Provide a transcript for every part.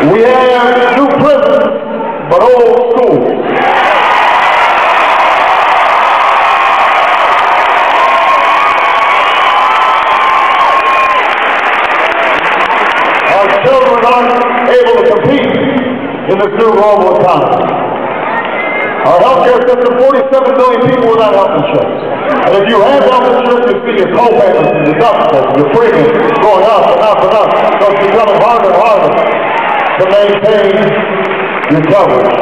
We have new prisons, but old schools. Our children aren't able to compete in this new global economy. Our healthcare system, 47 million people without health insurance. And if you have health insurance, you see your co-payments and deductibles, your premiums going up and up and up. So it's becoming harder and harder to maintain your coverage.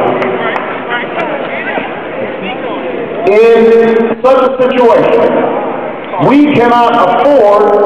In such a situation, we cannot afford.